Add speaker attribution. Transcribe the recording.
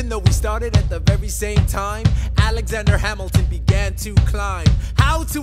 Speaker 1: Even though we started at the very same time, Alexander Hamilton began to climb. How to